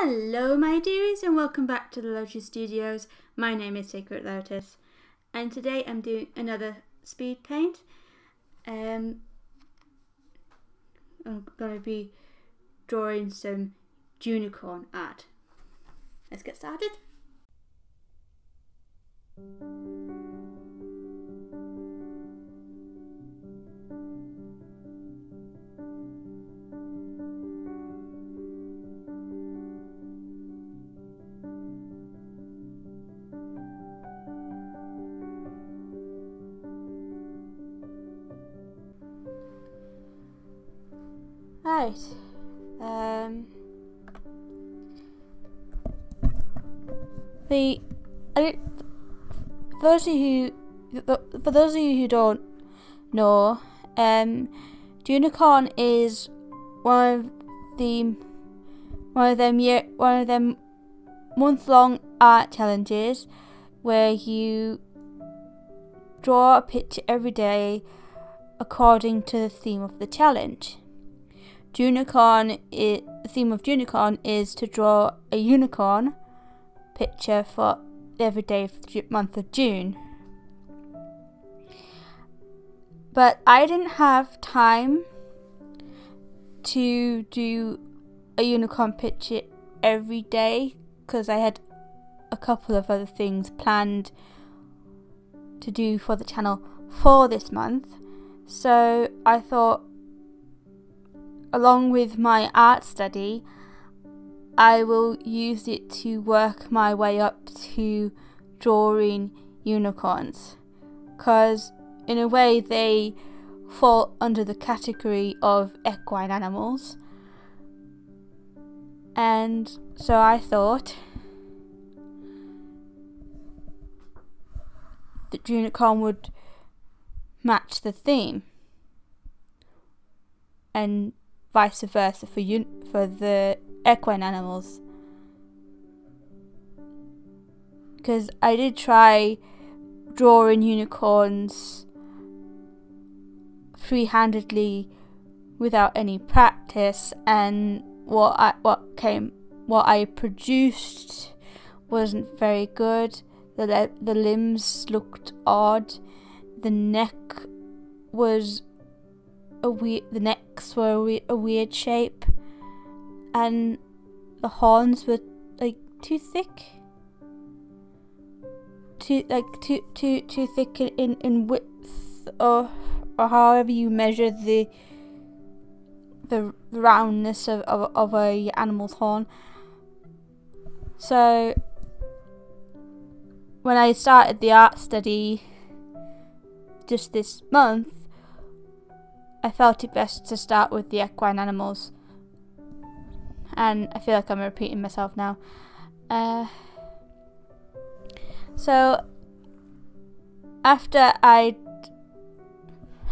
Hello, my dearies, and welcome back to the Lotus Studios. My name is Sacred Lotus, and today I'm doing another speed paint. Um, I'm going to be drawing some unicorn art. Let's get started. Right. Um, the I, for those of you for those of you who don't know, um, Junicorn is one of the one of them year one of them month long art challenges where you draw a picture every day according to the theme of the challenge. Junicorn, it, the theme of Junicorn is to draw a unicorn picture for every day of the month of June. But I didn't have time to do a unicorn picture every day because I had a couple of other things planned to do for the channel for this month. So I thought along with my art study, I will use it to work my way up to drawing unicorns. Because, in a way, they fall under the category of equine animals. And so I thought that unicorn would match the theme. And vice versa for for the equine animals. Because I did try drawing unicorns free-handedly without any practice, and what I what came what I produced wasn't very good. The the limbs looked odd. The neck was a weird. The were a, we- a weird shape, and the horns were like too thick. Too like too too too thick in in width, or or however you measure the the roundness of, of, of a animal's horn. So when I started the art study just this month, I felt it best to start with the equine animals. And I feel like I'm repeating myself now. Uh, so, after I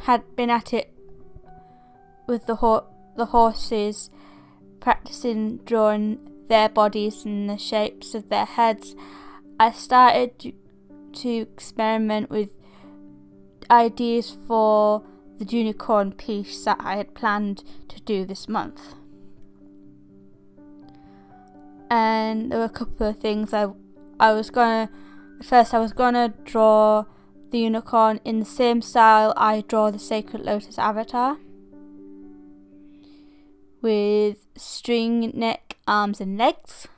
had been at it with the, ho- the horses, practicing drawing their bodies and the shapes of their heads, I started to, to experiment with ideas for the unicorn piece that I had planned to do this month. And there were a couple of things I I was gonna first I was gonna draw the unicorn in the same style I draw the Sacred Lotus avatar with string neck, arms and legs.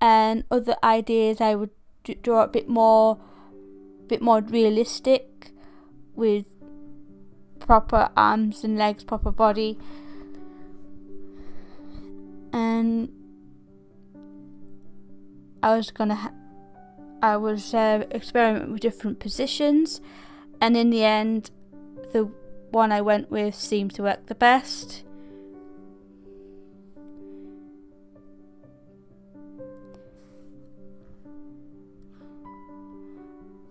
And other ideas I would draw a bit more bit more realistic with proper arms and legs, proper body. And I was gonna, ha- I was uh, experiment with different positions, and in the end, the one I went with seemed to work the best.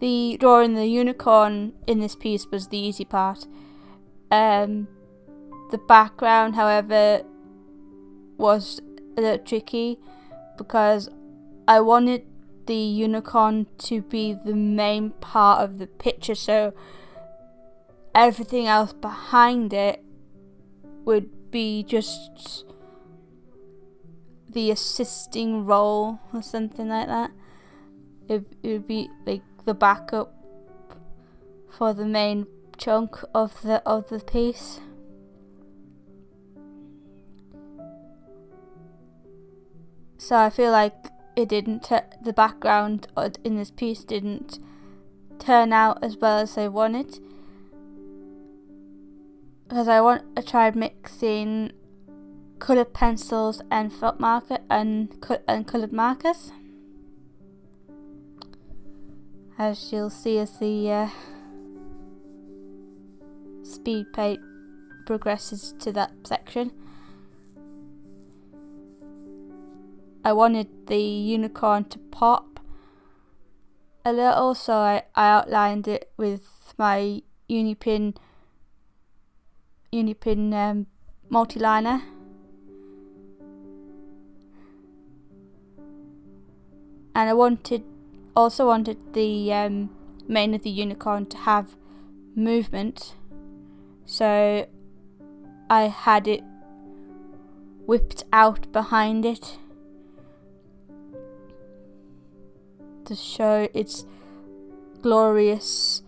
The drawing the unicorn in this piece was the easy part. Um, the background, however, was a little tricky because I wanted the unicorn to be the main part of the picture, so everything else behind it would be just the assisting role or something like that. It, it would be like the backup for the main chunk of the of the piece. So I feel like it didn't the background in this piece didn't turn out as well as I wanted because I want I tried mixing coloured pencils and felt marker and and coloured markers as you'll see as the uh, speed paint progresses to that section. I wanted the unicorn to pop a little so I, I outlined it with my Unipin Unipin um, multi-liner. And I wanted also wanted the um, mane of the unicorn to have movement so I had it whipped out behind it to show its gloriously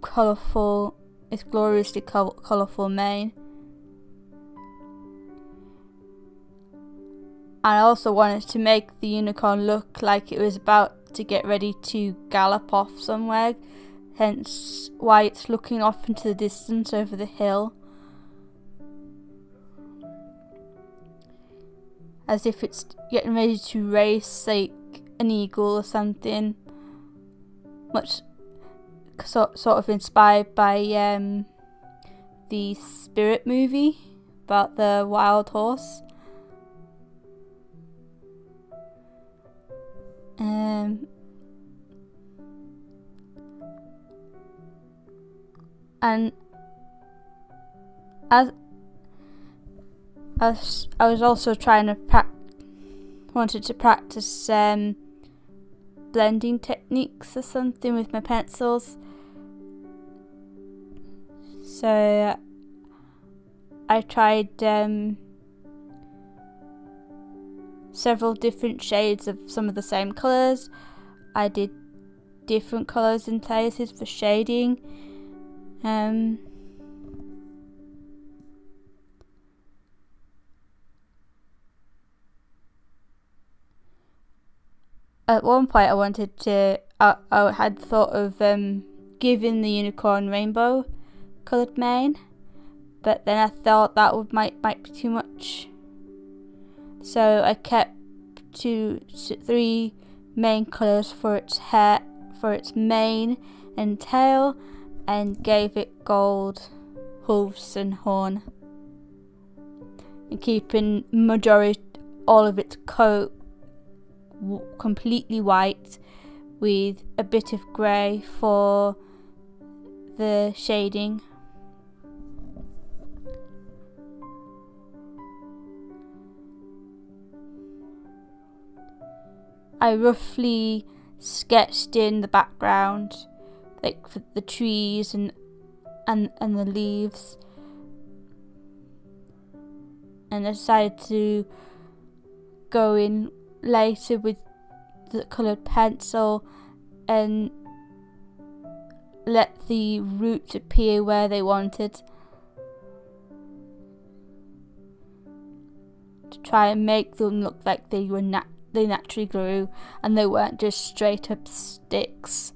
colourful, its gloriously colourful mane. I also wanted to make the unicorn look like it was about to get ready to gallop off somewhere, hence why it's looking off into the distance over the hill. As if it's getting ready to race, like an eagle or something. Much sort sort of inspired by um, the Spirit movie about the wild horse. Um, and as I was, I was also trying to pra- wanted to practice um, blending techniques or something with my pencils. So I tried um, several different shades of some of the same colours. I did different colours in places for shading. Um, at one point I wanted to I, I had thought of um, giving the unicorn rainbow coloured mane but then I thought that would might might be too much so I kept two three main colours for its hair for its mane and tail and gave it gold hooves and horn and keeping majority all of its coat completely white with a bit of grey for the shading. I roughly sketched in the background, like for the trees and and and the leaves, and I decided to go in later with the coloured pencil and let the roots appear where they wanted. To try and make them look like they were nat- they naturally grew and they weren't just straight up sticks.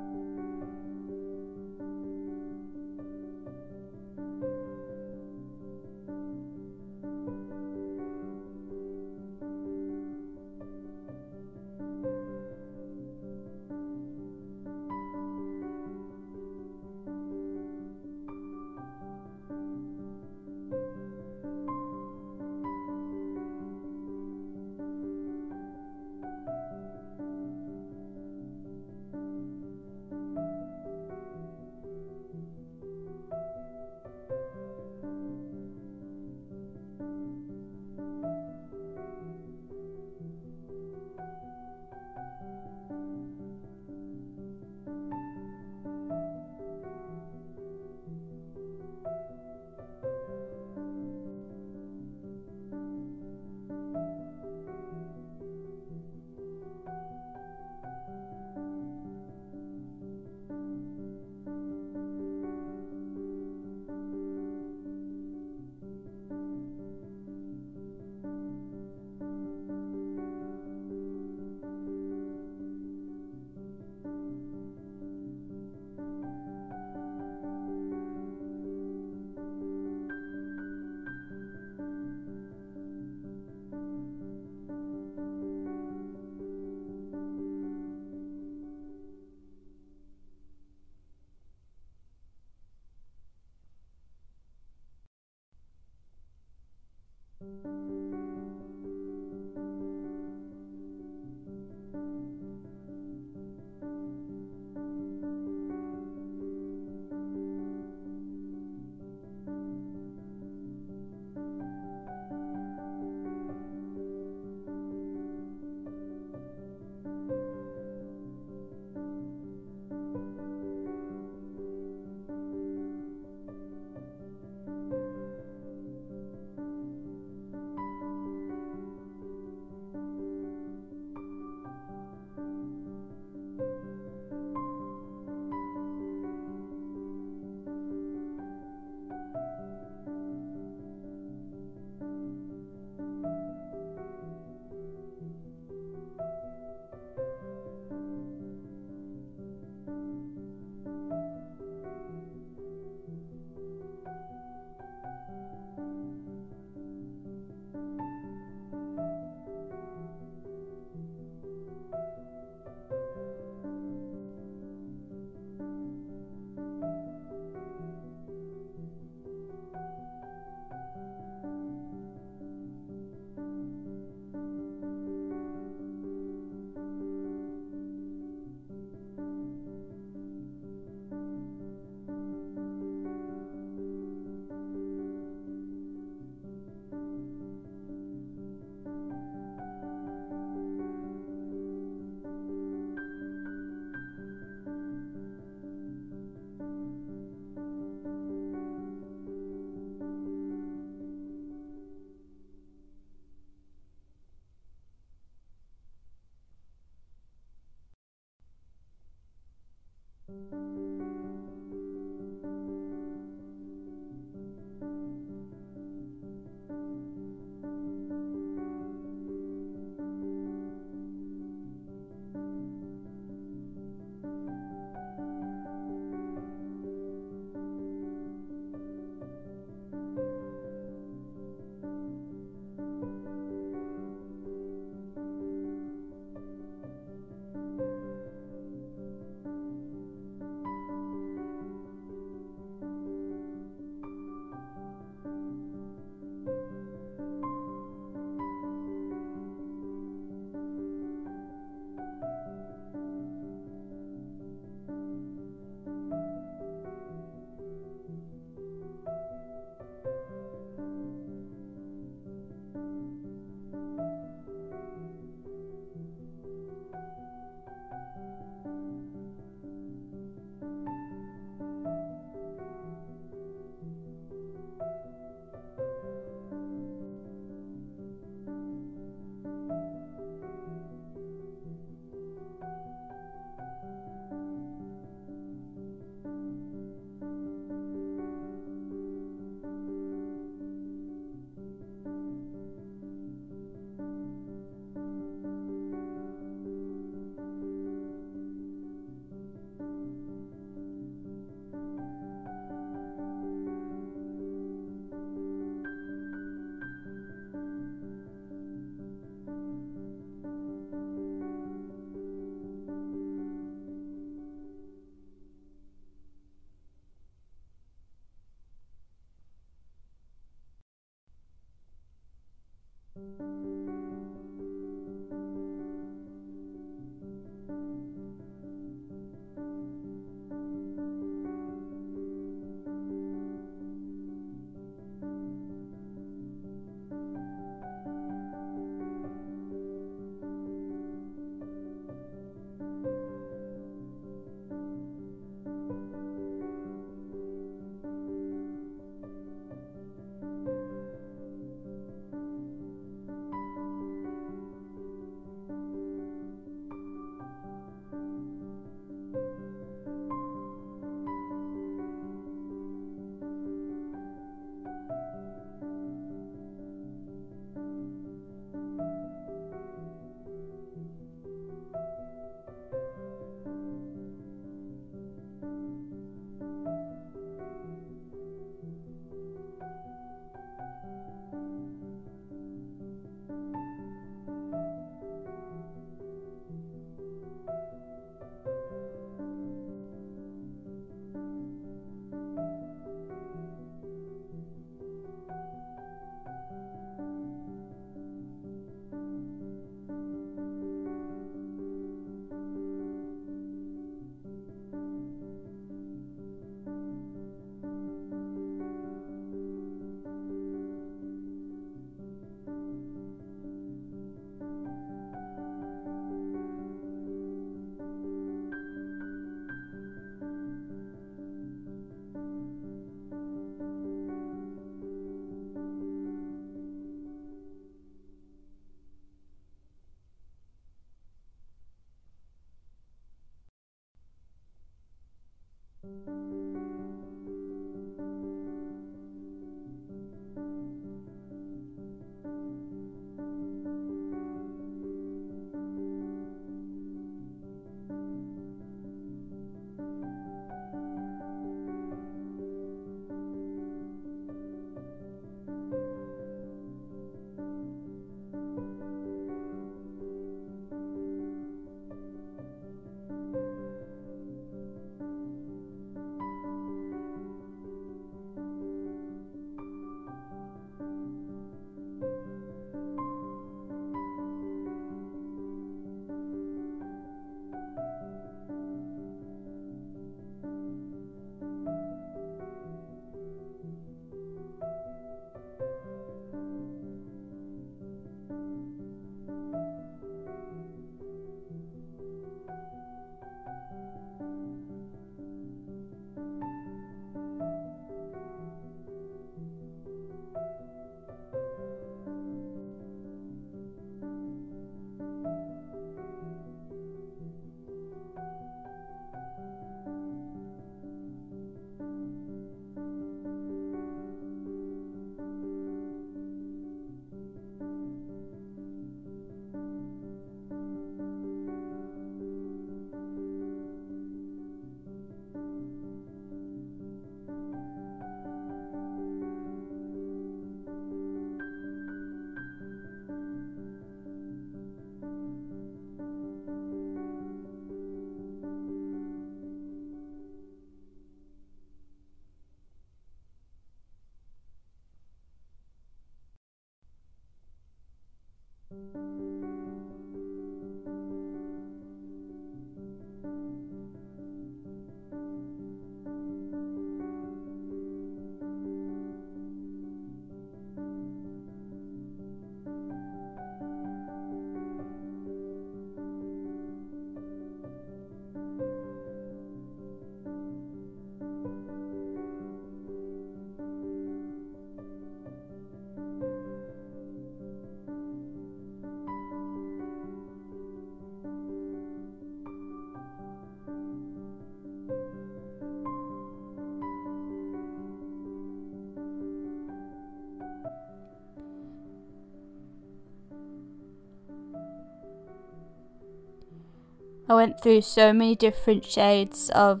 I went through so many different shades of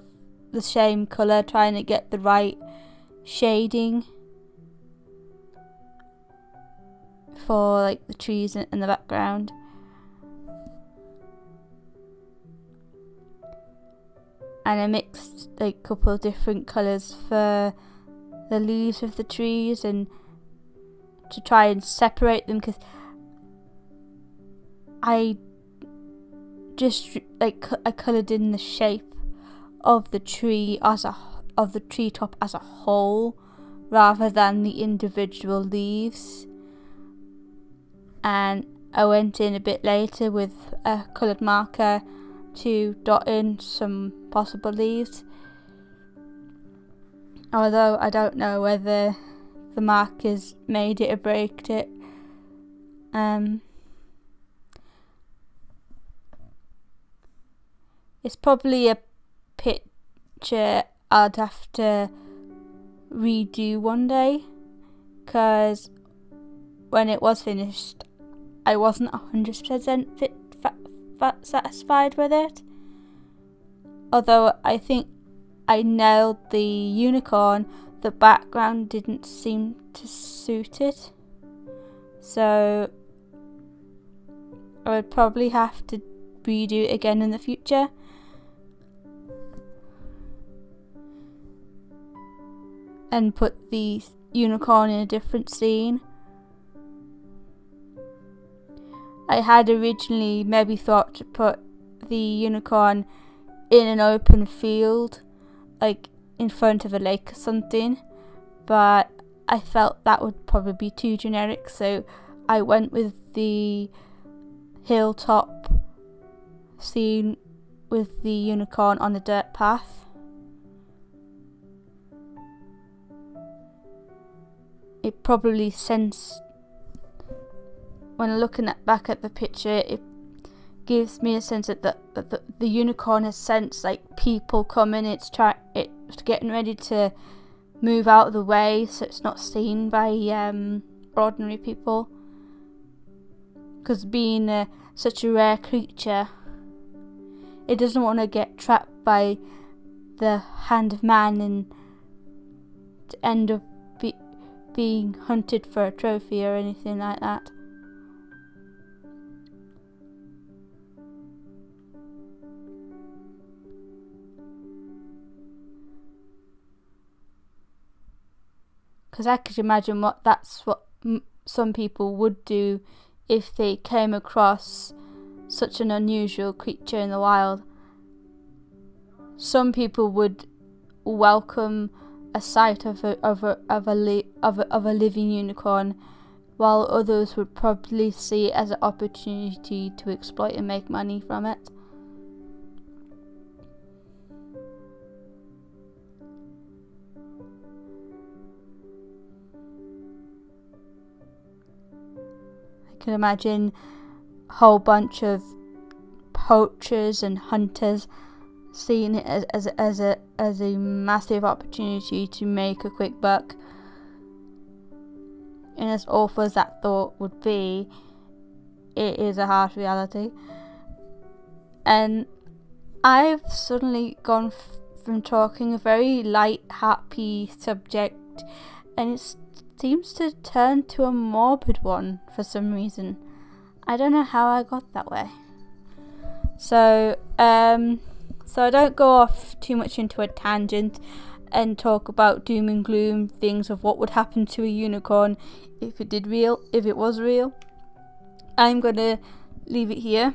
the same colour trying to get the right shading for like the trees in the background. And I mixed like a couple of different colours for the leaves of the trees and to try and separate them because I just like I coloured in the shape of the tree as a of the treetop as a whole rather than the individual leaves. And I went in a bit later with a coloured marker to dot in some possible leaves. Although I don't know whether the markers made it or breaked it. Um, it's probably a picture I'd have to redo one day because when it was finished I wasn't 100% fit, satisfied with it. Although I think I nailed the unicorn the background didn't seem to suit it. So I would probably have to redo it again in the future and put the unicorn in a different scene. I had originally maybe thought to put the unicorn in an open field, like in front of a lake or something, but I felt that would probably be too generic, so I went with the hilltop scene with the unicorn on a dirt path. It probably sensed when looking at back at the picture it gives me a sense that the, the, the unicorn has sensed like people coming. It's try it's getting ready to move out of the way so it's not seen by um, ordinary people. Because being a, such a rare creature it doesn't want to get trapped by the hand of man and end up being hunted for a trophy or anything like that. Because I could imagine what that's what some people would do if they came across such an unusual creature in the wild. Some people would welcome a sight of a of a of a, li- of a of a living unicorn, while others would probably see it as an opportunity to exploit and make money from it. I can imagine a whole bunch of poachers and hunters seeing it as, as, as, a, as a massive opportunity to make a quick buck. And as awful as that thought would be, it is a harsh reality. And I've suddenly gone f- from talking a very light, happy subject, and it seems to turn to a morbid one for some reason. I don't know how I got that way. So, um, so I don't go off too much into a tangent and talk about doom and gloom things of what would happen to a unicorn if it did real, if it was real. I'm going to leave it here.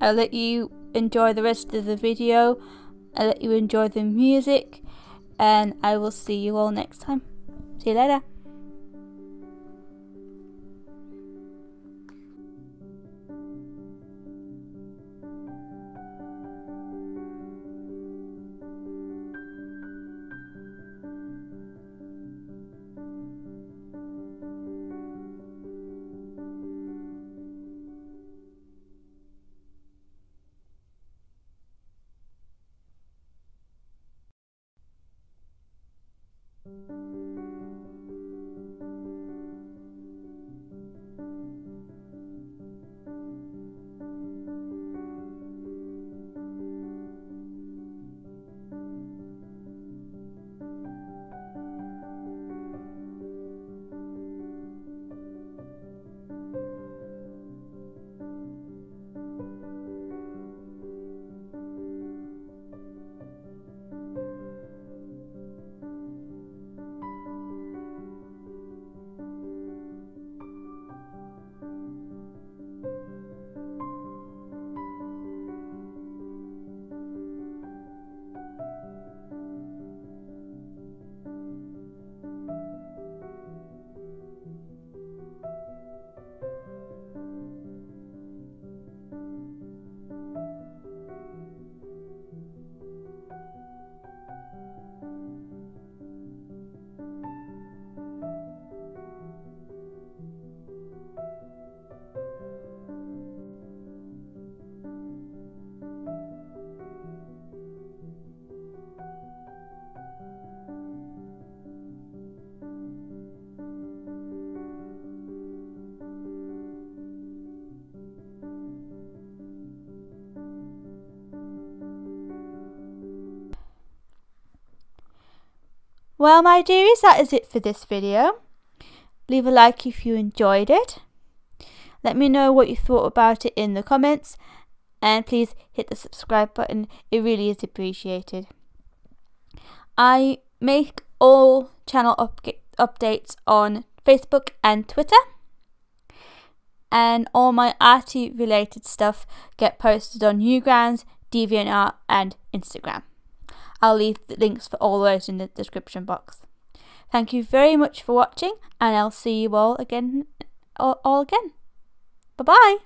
I'll let you enjoy the rest of the video. I'll let you enjoy the music and I will see you all next time. See you later. Well, my dearies, that is it for this video. Leave a like if you enjoyed it. Let me know what you thought about it in the comments. And please hit the subscribe button, it really is appreciated. I make all channel up updates on Facebook and Twitter. And all my arty related stuff get posted on Newgrounds, DeviantArt, and Instagram. I'll leave the links for all those in the description box. Thank you very much for watching, and I'll see you all again, all, all again. Bye bye.